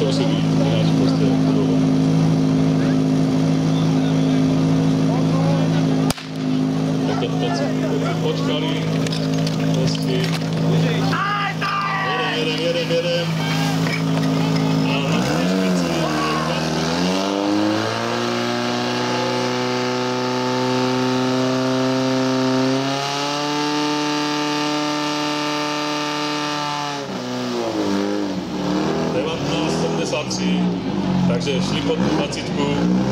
toho si ináč proste budou. Tak teď, teď, si- teď si počkali, hosty. Jeden, jeden, jeden, jeden. Takže šli pod tú 20